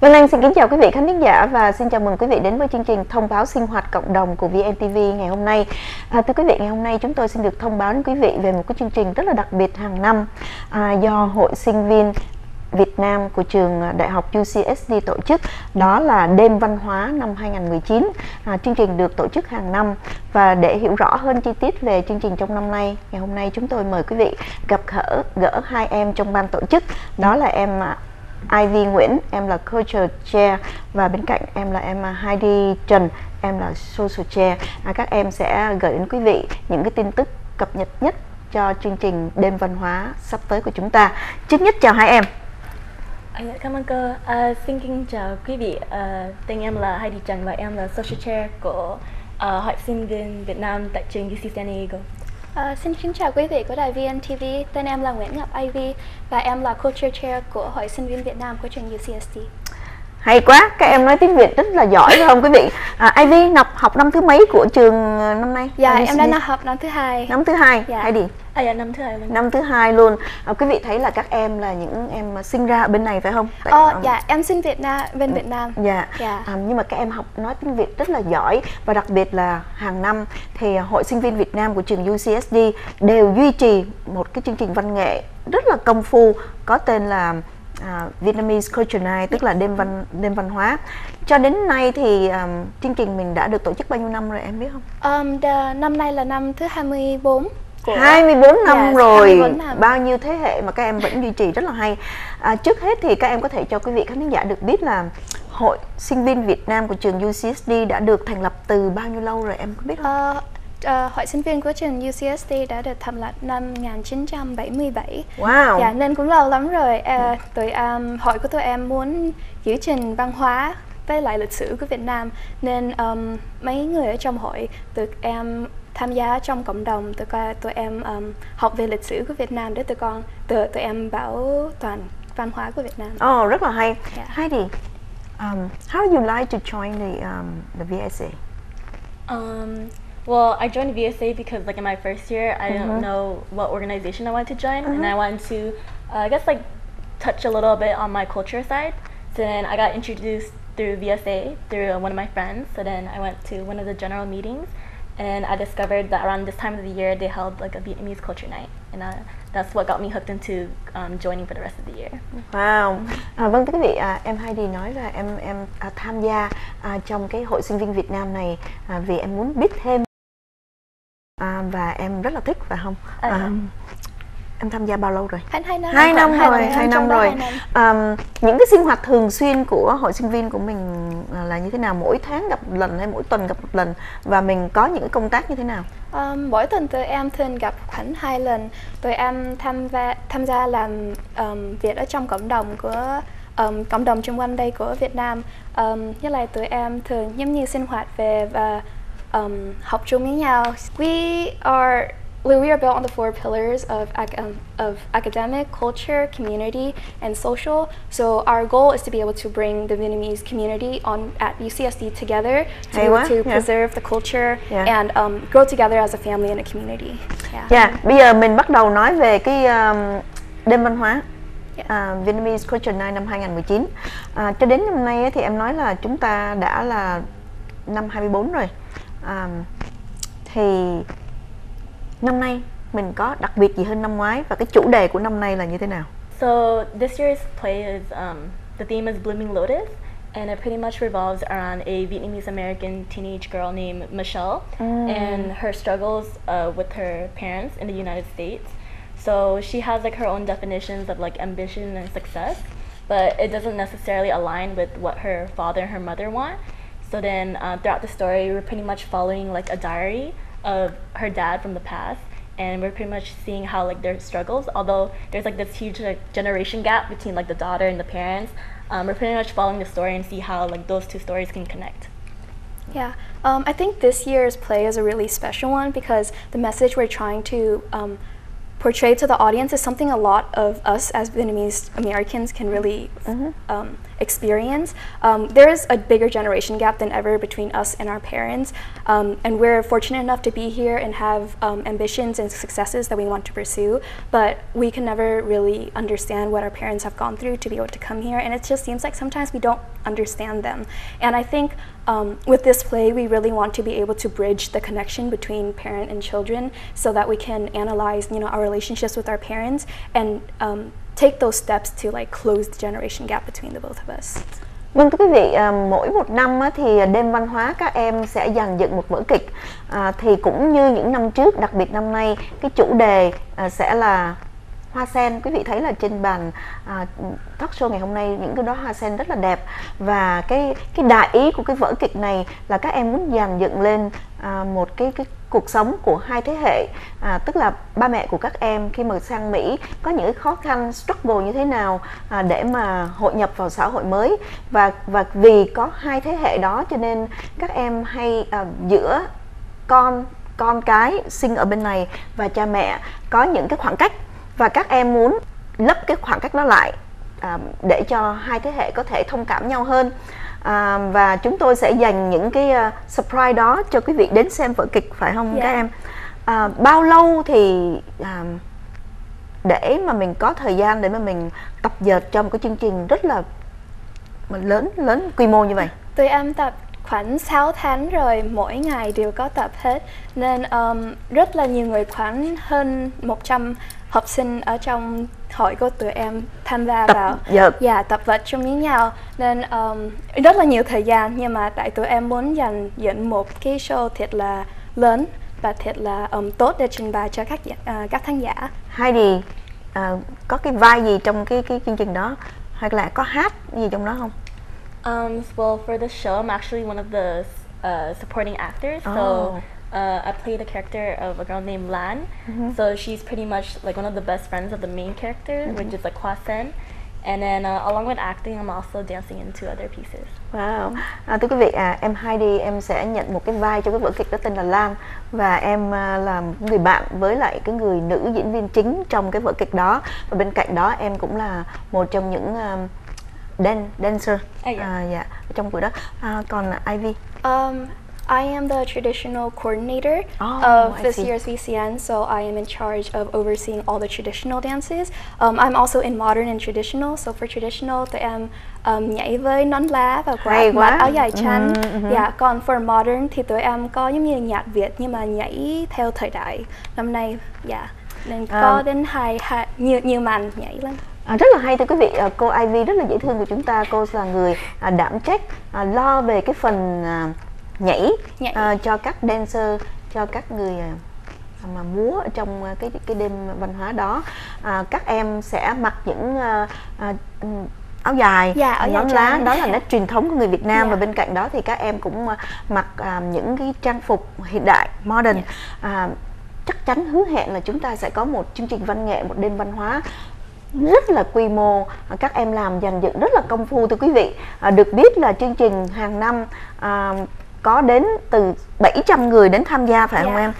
Vân Anh xin kính chào quý vị khán thính giả và xin chào mừng quý vị đến với chương trình thông báo sinh hoạt cộng đồng của VNTV ngày hôm nay. À, thưa quý vị, ngày hôm nay chúng tôi xin được thông báo đến quý vị về một cái chương trình rất là đặc biệt hàng năm à, do Hội sinh viên Việt Nam của trường Đại học UCSD tổ chức đó là Đêm Văn hóa năm 2019. À, chương trình được tổ chức hàng năm và để hiểu rõ hơn chi tiết về chương trình trong năm nay, ngày hôm nay chúng tôi mời quý vị gặp gỡ gỡ hai em trong ban tổ chức. Đó là em à, Ivy Nguyễn, em là Culture Chair và bên cạnh em là em à, Heidi Trần, em là Social Chair. À, các em sẽ gửi đến quý vị những cái tin tức cập nhật nhất cho chương trình Đêm Văn hóa sắp tới của chúng ta. Trước nhất chào hai em. À, dạ, cảm ơn cô. À, xin kính chào quý vị. À, tên em là Heidi Trần và em là Social Chair của uh, Hội sinh viên Việt Nam tại trường UC San Diego. Uh, xin kính chào quý vị của đài VNTV. Tên em là Nguyễn Ngọc Ivy và em là Culture Chair của Hội sinh viên Việt Nam của trường UCSD. Hay quá, các em nói tiếng Việt rất là giỏi phải không quý vị? À, Ivy học học năm thứ mấy của trường năm nay? Dạ, em đang học năm thứ hai. Năm thứ hai, dạ. Heidi? À dạ, năm thứ hai luôn. Năm thứ hai luôn. À, quý vị thấy là các em là những em sinh ra ở bên này phải không? Tại, ờ, um, dạ, em sinh Việt Nam, bên Việt Nam. Dạ. dạ. À, nhưng mà các em học nói tiếng Việt rất là giỏi và đặc biệt là hàng năm thì Hội sinh viên Việt Nam của trường UCSD đều duy trì một cái chương trình văn nghệ rất là công phu có tên là uh, Vietnamese Culture Night tức là đêm văn đêm văn hóa cho đến nay thì um, chương trình mình đã được tổ chức bao nhiêu năm rồi em biết không? Um, the, năm nay là năm thứ 24 của 24 năm yes, rồi 24 năm. bao nhiêu thế hệ mà các em vẫn duy trì rất là hay à, trước hết thì các em có thể cho quý vị khán giả được biết là hội sinh viên Việt Nam của trường UCSD đã được thành lập từ bao nhiêu lâu rồi em có biết không? Uh, uh, hội sinh viên của trường UCSD đã được thành lập năm 1977. Wow. Dạ nên cũng lâu lắm rồi. Uh, tụi um, hội của tụi em muốn giữ gìn văn hóa với lại lịch sử của Việt Nam nên um, mấy người ở trong hội tụi em tham gia trong cộng đồng tụi con tụi em um, học về lịch sử của Việt Nam để tụi con tụi tụi em bảo toàn văn hóa của Việt Nam. Oh, rất là hay. Yeah. Heidi, um, how do you like to join the um, the VSA? Um, Well, I joined VSA because like in my first year, I didn't know what organization I wanted to join, and I mm-hmm. wanted to, uh, I guess like touch a little bit on my culture side. So then I got introduced through VSA through uh, one of my friends. So then I went to one of the general meetings, and I discovered that around this time of the year they held like a Vietnamese culture night, and uh, that's what got me hooked into um, joining for the rest of the year. Wow. À, vâng thưa quý vị, à, em Heidi nói là em em à, tham gia à, trong cái hội sinh viên Việt Nam này à, vì em muốn biết thêm và em rất là thích phải không? À, à, em tham gia bao lâu rồi? Hai, hai năm hai năm hai rồi hai năm rồi. năm. À, những cái sinh hoạt thường xuyên của hội sinh viên của mình là như thế nào? Mỗi tháng gặp một lần hay mỗi tuần gặp một lần? Và mình có những công tác như thế nào? Um, mỗi tuần tụi em thường gặp khoảng hai lần. Tụi em tham gia tham gia làm um, việc ở trong cộng đồng của um, cộng đồng xung quanh đây của Việt Nam. Um, với lại tụi em thường giống như sinh hoạt về và um, học chung với nhau. We are we are built on the four pillars of, um, of academic, culture, community, and social. So our goal is to be able to bring the Vietnamese community on at UCSD together to be able to yeah. preserve the culture yeah. and um, grow together as a family and a community. Yeah. yeah. Bây giờ mình bắt đầu nói về cái um, đêm văn hóa. Yeah. Uh, Vietnamese Culture Night năm 2019 uh, Cho đến năm nay thì em nói là chúng ta đã là năm 24 rồi um, thì năm nay mình có đặc biệt gì hơn năm ngoái và cái chủ đề của năm nay là như thế nào? So this year's play is um, the theme is Blooming Lotus and it pretty much revolves around a Vietnamese American teenage girl named Michelle mm. and her struggles uh, with her parents in the United States. So she has like her own definitions of like ambition and success, but it doesn't necessarily align with what her father and her mother want. So then uh, throughout the story, we're pretty much following like a diary of her dad from the past, and we're pretty much seeing how like their struggles. Although there's like this huge like generation gap between like the daughter and the parents, um, we're pretty much following the story and see how like those two stories can connect. Yeah, um, I think this year's play is a really special one because the message we're trying to um, portray to the audience is something a lot of us as Vietnamese Americans can really mm-hmm. Um, experience. Um, there is a bigger generation gap than ever between us and our parents, um, and we're fortunate enough to be here and have um, ambitions and successes that we want to pursue. But we can never really understand what our parents have gone through to be able to come here, and it just seems like sometimes we don't understand them. And I think um, with this play, we really want to be able to bridge the connection between parent and children, so that we can analyze, you know, our relationships with our parents and um, take those steps to like close the generation gap between the both of us. Vâng thưa quý vị, ờ, mỗi một năm thì đêm văn hóa các em sẽ dàn dựng một vở kịch. À, thì cũng như những năm trước, đặc biệt năm nay cái chủ đề ờ, sẽ là hoa sen. Quý vị thấy là trên bàn à, talk show ngày hôm nay những cái đó hoa sen rất là đẹp. Và cái cái đại ý của cái vở kịch này là các em muốn dàn dựng lên à, một cái cái cuộc sống của hai thế hệ à, tức là ba mẹ của các em khi mà sang Mỹ có những khó khăn struggle như thế nào à, để mà hội nhập vào xã hội mới. Và và vì có hai thế hệ đó cho nên các em hay à, giữa con con cái sinh ở bên này và cha mẹ có những cái khoảng cách. Và các em muốn lấp cái khoảng cách đó lại à, để cho hai thế hệ có thể thông cảm nhau hơn à, và chúng tôi sẽ dành những cái uh, surprise đó cho quý vị đến xem vở kịch phải không yeah. các em? À, bao lâu thì à, để mà mình có thời gian để mà mình tập dượt trong cái chương trình rất là lớn lớn quy mô như vậy? Tụi em tập khoảng 6 tháng rồi mỗi ngày đều có tập hết. Nên um, rất là nhiều người khoảng hơn 100 học sinh ở trong hội của tụi em tham gia tập vào dợt. dạ tập vật chung với nhau nên um, rất là nhiều thời gian nhưng mà tại tụi em muốn dành dựng một cái show thật là lớn và thật là um, tốt để trình bày cho các uh, các khán giả Heidi uh, có cái vai gì trong cái cái chương trình đó hoặc là có hát gì trong đó không? Um, well, for the show, I'm actually one of the uh, supporting actors. Oh. So uh, I play the character of a girl named Lan. Mm-hmm. So she's pretty much like one of the best friends of the main character, which is like Hua Sen. And then uh, along with acting, I'm also dancing in two other pieces. Wow. À, thưa quý vị, à, em Heidi em sẽ nhận một cái vai cho cái vở kịch đó tên là Lan và em à, là người bạn với lại cái người nữ diễn viên chính trong cái vở kịch đó và bên cạnh đó em cũng là một trong những um, dan dancer À, dạ. à, dạ trong buổi đó. À, còn Ivy Um, I am the traditional coordinator Oh, of this year's VCN, so I am in charge of overseeing all the traditional dances. Um, I'm also in modern and traditional, so for traditional, tụi em um, nhảy với nón lá và quạt mặc áo dài trắng. Mhm, mhm. Dạ, còn for modern thì tụi em có giống như nhạc Việt nhưng mà nhảy theo thời đại. Năm nay, dạ, nên À. có đến hai, hai nhiều nhiều màn nhảy lắm. À, rất là hay thưa quý vị à, cô Ivy rất là dễ thương của chúng ta cô là người à, đảm trách à, lo về cái phần à, nhảy, Nhảy. À, cho các dancer cho các người à, mà múa ở trong à, cái cái đêm văn hóa đó à, các em sẽ mặc những à, à, áo dài Dạ, áo nón lá đó là nét truyền thống của người Việt Nam Dạ. và bên cạnh đó thì các em cũng mặc à, những cái trang phục hiện đại modern Dạ. à, chắc chắn hứa hẹn là chúng ta sẽ có một chương trình văn nghệ một đêm văn hóa rất là quy mô các em làm dàn dựng rất là công phu thưa quý vị à, được biết là chương trình hàng năm à, có đến từ 700 người đến tham gia phải không Dạ. em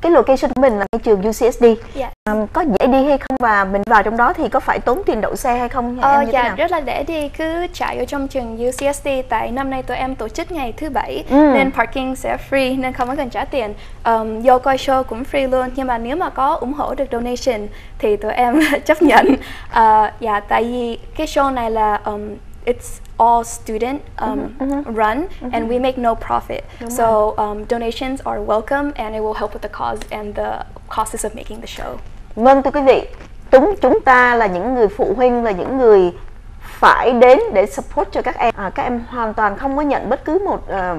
cái location của mình là cái trường UCSD Dạ. à, có dễ đi hay không và mình vào trong đó thì có phải tốn tiền đậu xe hay không Ờ, em như thế dạ nào? rất là dễ đi cứ chạy ở trong trường UCSD tại năm nay tụi em tổ chức ngày thứ bảy Ừ. nên parking sẽ free nên không có cần trả tiền um, vô coi show cũng free luôn nhưng mà nếu mà có ủng hộ được donation thì tụi em chấp nhận Ờ, dạ tại vì cái show này là um, it's all student um, run and we make no profit. So um, donations are welcome and it will help with the cause and the costs of making the show. Vâng thưa quý vị, chúng chúng ta là những người phụ huynh là những người phải đến để support cho các em. À, các em hoàn toàn không có nhận bất cứ một ờ,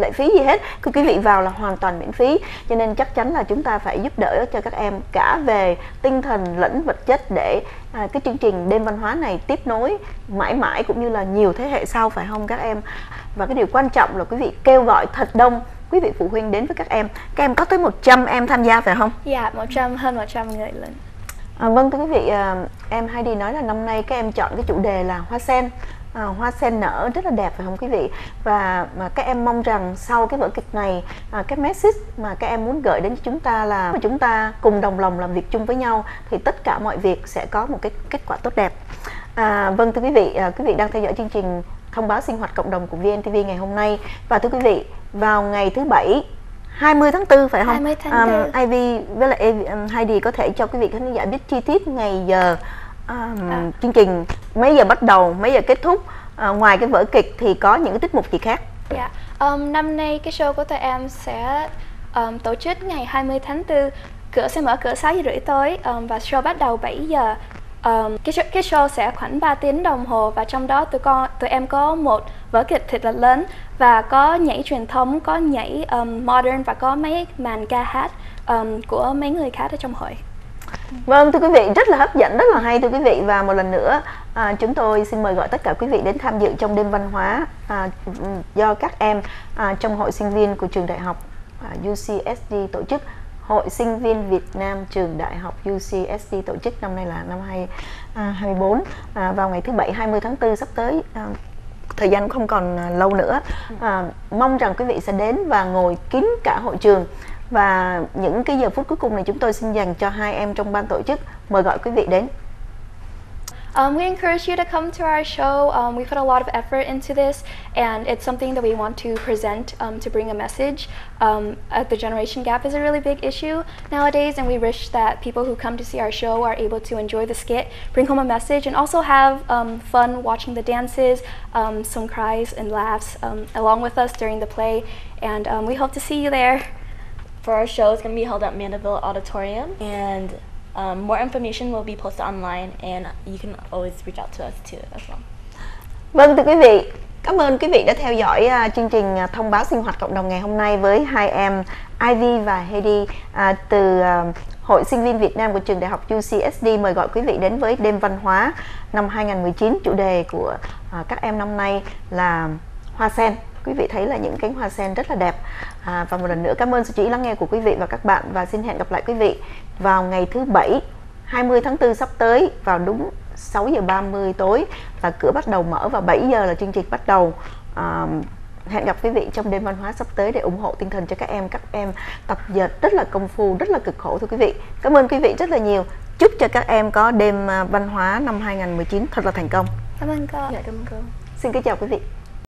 lệ phí gì hết. Cứ quý vị vào là hoàn toàn miễn phí. Cho nên chắc chắn là chúng ta phải giúp đỡ cho các em cả về tinh thần lẫn vật chất để à, cái chương trình đêm văn hóa này tiếp nối mãi mãi cũng như là nhiều thế hệ sau phải không các em? Và cái điều quan trọng là quý vị kêu gọi thật đông quý vị phụ huynh đến với các em. Các em có tới 100 em tham gia phải không? dạ 100 hơn 100 người lần À, vâng thưa quý vị, à, em Heidi nói là năm nay các em chọn cái chủ đề là hoa sen. À, hoa sen nở rất là đẹp phải không quý vị? Và mà các em mong rằng sau cái vở kịch này, à, cái message mà các em muốn gửi đến chúng ta là chúng ta cùng đồng lòng làm việc chung với nhau thì tất cả mọi việc sẽ có một cái kết quả tốt đẹp. À, vâng thưa quý vị, à, quý vị đang theo dõi chương trình thông báo sinh hoạt cộng đồng của VNTV ngày hôm nay và thưa quý vị vào ngày thứ bảy 20 tháng 4 phải không? 20 tháng 4. Um, Ivy với lại Heidi có thể cho quý vị khán giả biết chi tiết ngày giờ um, À. chương trình mấy giờ bắt đầu, mấy giờ kết thúc. À, ngoài cái vở kịch thì có những cái tiết mục gì khác? Dạ, um, năm nay cái show của tụi em sẽ um, tổ chức ngày 20 tháng 4 Cửa sẽ mở cửa 6 giờ rưỡi tối um, và show bắt đầu 7 giờ um, cái, show, cái show sẽ khoảng 3 tiếng đồng hồ và trong đó tụi con tụi em có một vở kịch thật là lớn và có nhảy truyền thống, có nhảy um, modern và có mấy màn ca hát um, của mấy người khác ở trong hội. Vâng thưa quý vị rất là hấp dẫn rất là hay thưa quý vị. Và một lần nữa à, chúng tôi xin mời gọi tất cả quý vị đến tham dự trong đêm văn hóa à, do các em à, trong hội sinh viên của trường đại học à, UCSD tổ chức. Hội sinh viên Việt Nam trường đại học UCSD tổ chức năm nay là năm 2024 à, à, vào ngày thứ bảy 20 tháng 4 sắp tới à, thời gian không còn à, lâu nữa. À, mong rằng quý vị sẽ đến và ngồi kín cả hội trường. Và những cái giờ phút cuối cùng này chúng tôi xin dành cho hai em trong ban tổ chức mời gọi quý vị đến Um, we encourage you to come to our show. Um, we put a lot of effort into this, and it's something that we want to present um, to bring a message. Um, uh, the generation gap is a really big issue nowadays, and we wish that people who come to see our show are able to enjoy the skit, bring home a message, and also have um, fun watching the dances, um, some cries and laughs along with us during the play. And we hope to see you there. For our show, it's going to be held at Mandeville Auditorium, and um, more information will be posted online, and you can always reach out to us too as well. Vâng thưa quý vị, cảm ơn quý vị đã theo dõi uh, chương trình à, thông báo sinh hoạt cộng đồng ngày hôm nay với hai em Ivy và Heidi uh, à, từ uh, Hội sinh viên Việt Nam của trường đại học UCSD mời gọi quý vị đến với đêm văn hóa năm 2019 chủ đề của uh, các em năm nay là hoa sen. Quý vị thấy là những cánh hoa sen rất là đẹp à, và một lần nữa cảm ơn sự chú ý lắng nghe của quý vị và các bạn và xin hẹn gặp lại quý vị vào ngày thứ bảy 20 tháng 4 sắp tới vào đúng 6 giờ 30 tối và cửa bắt đầu mở và 7 giờ là chương trình bắt đầu. À, hẹn gặp quý vị trong đêm văn hóa sắp tới để ủng hộ tinh thần cho các em các em tập dệt rất là công phu rất là cực khổ thưa quý vị. Cảm ơn quý vị rất là nhiều. Chúc cho các em có đêm à, văn hóa năm 2019 thật là thành công. Cảm ơn cô. Yeah, come on, go. xin kính chào quý vị